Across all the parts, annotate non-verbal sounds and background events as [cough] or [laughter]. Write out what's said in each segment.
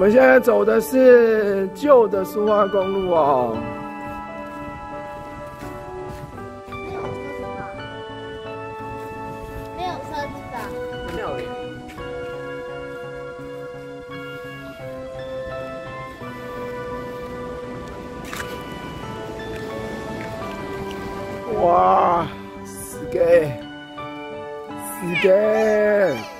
我们现在走的是旧的苏花公路哦。没有车子吧？没有。哇，死给，死给！爸爸，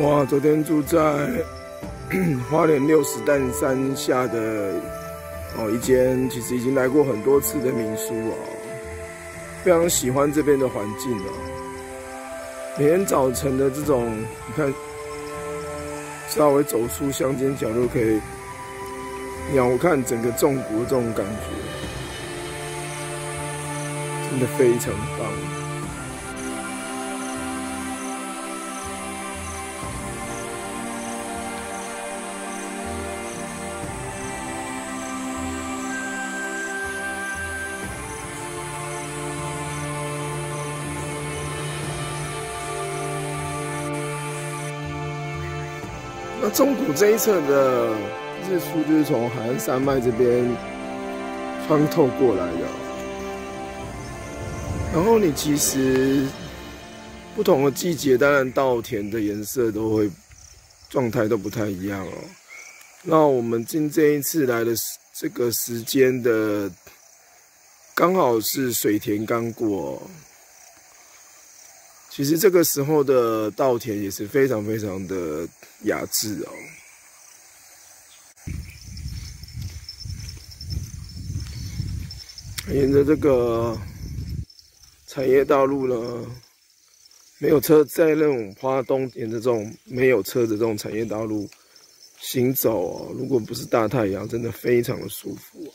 哇，昨天住在 [clears throat] 花莲六十担山下的哦一间，其实已经来过很多次的民宿哦，非常喜欢这边的环境哦。每天早晨的这种，你看，稍微走出乡间角落，可以鸟瞰整个纵谷这种感觉，真的非常棒。那中谷这一侧的日出就是从海岸山脉这边穿透过来的，然后你其实不同的季节，当然稻田的颜色都会状态都不太一样哦。那我们今这一次来的这个时间的，刚好是水田刚过。其实这个时候的稻田也是非常非常的雅致哦。沿着这个产业道路呢，没有车在那种花东沿着这种没有车的这种产业道路行走哦，如果不是大太阳，真的非常的舒服。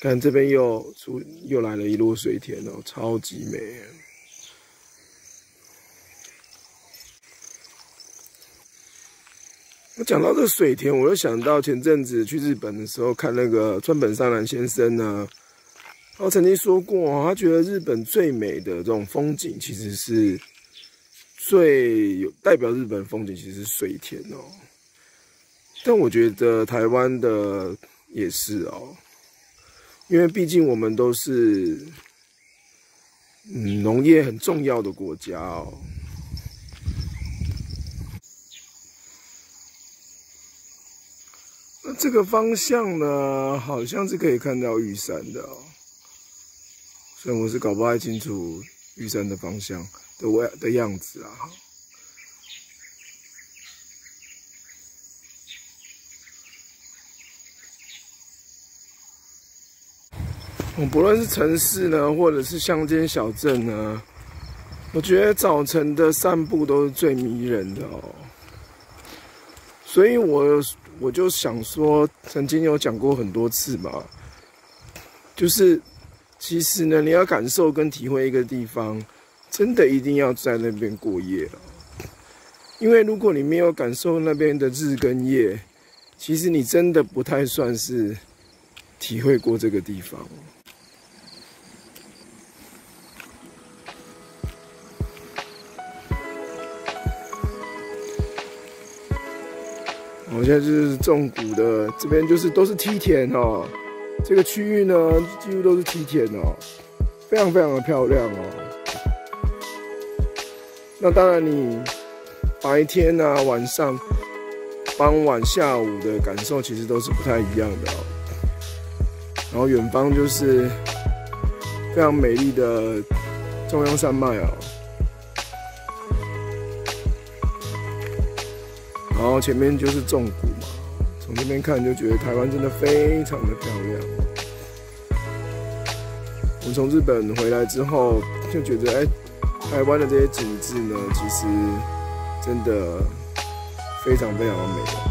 看这边又出又来了一路水田哦，超级美。讲到这水田，我又想到前阵子去日本的时候，看那个川本山南先生呢，他曾经说过，他觉得日本最美的这种风景，其实是最有代表日本风景，其实是水田哦。但我觉得台湾的也是哦，因为毕竟我们都是嗯农业很重要的国家哦。这个方向呢，好像是可以看到玉山的哦。虽然我是搞不太清楚玉山的方向的外的样子啊。我不论是城市呢，或者是乡间小镇呢，我觉得早晨的散步都是最迷人的哦。所以我。我就想说，曾经有讲过很多次嘛，就是其实呢，你要感受跟体会一个地方，真的一定要在那边过夜了。因为如果你没有感受那边的日跟夜，其实你真的不太算是体会过这个地方。我现在就是种谷的，这边就是都是梯田哦。这个区域呢，几乎都是梯田哦，非常非常的漂亮哦。那当然，你白天啊、晚上、傍晚、下午的感受其实都是不太一样的哦。然后远方就是非常美丽的中央山脉哦。然后前面就是重谷嘛，从这边看就觉得台湾真的非常的漂亮。我从日本回来之后就觉得，哎，台湾的这些景致呢，其实真的非常非常的美。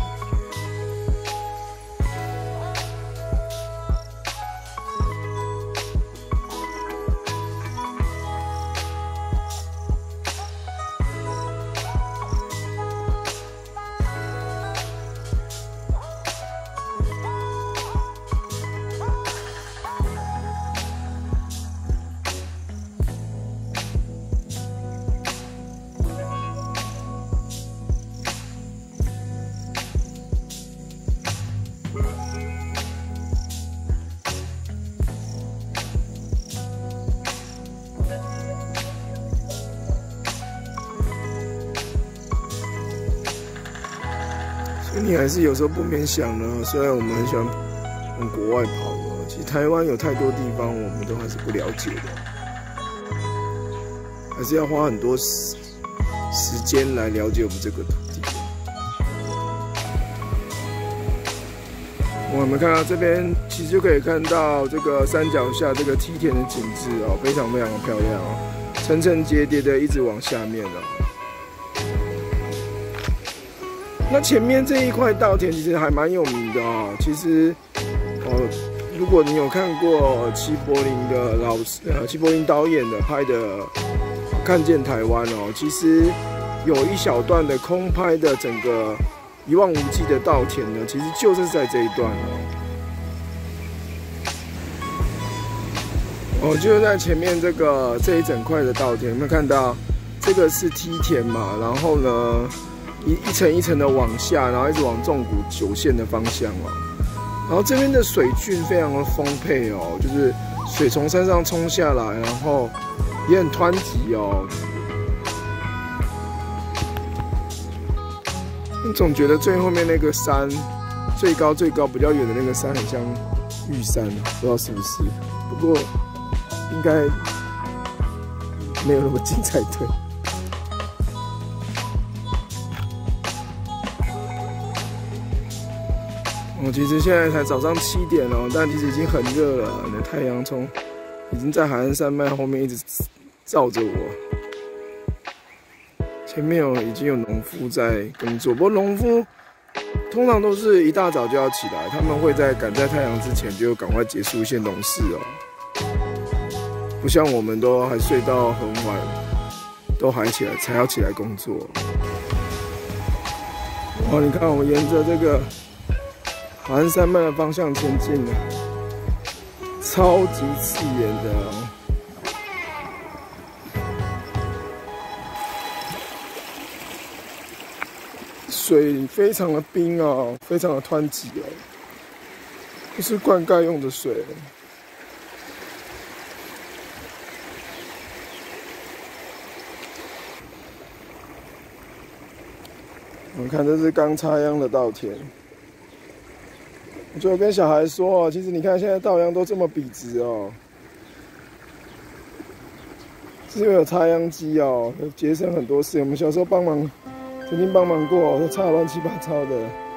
你还是有时候不免想呢。虽然我们很喜欢往国外跑其实台湾有太多地方我们都还是不了解的，还是要花很多时时间来了解我们这个土地。我们看到这边，其实就可以看到这个山脚下这个梯田的景致哦，非常非常的漂亮哦，层层叠叠的一直往下面哦。那前面这一块稻田其实还蛮有名的哦。其实，哦，如果你有看过齐柏林的老师，呃，齐柏林导演的拍的《看见台湾》哦，其实有一小段的空拍的整个一望无际的稻田呢，其实就是在这一段哦。哦，就是在前面这个这一整块的稻田，有没有看到？这个是梯田嘛，然后呢？一一层一层的往下，然后一直往纵谷九线的方向哦。然后这边的水郡非常的丰沛哦，就是水从山上冲下来，然后也很湍急哦。总觉得最后面那个山最高最高比较远的那个山很像玉山，不知道是不是？不过应该没有那么近才对。我其实现在才早上七点哦，但其实已经很热了。那太阳从已经在海岸山脉后面一直照着我。前面有已经有农夫在工作，不过农夫通常都是一大早就要起来，他们会在赶在太阳之前就赶快结束一些农事哦。不像我们都还睡到很晚，都还起来才要起来工作。哇，你看我们沿着这个。海岸山脉的方向前进了，超级刺眼的，水非常的冰哦，非常的湍急哦，这是灌溉用的水。我们看，这是刚插秧的稻田。我就跟小孩说，其实你看现在稻秧都这么笔直哦，是因为有插秧机哦，节省很多事。我们小时候帮忙，曾经帮忙过，都插乱七八糟的。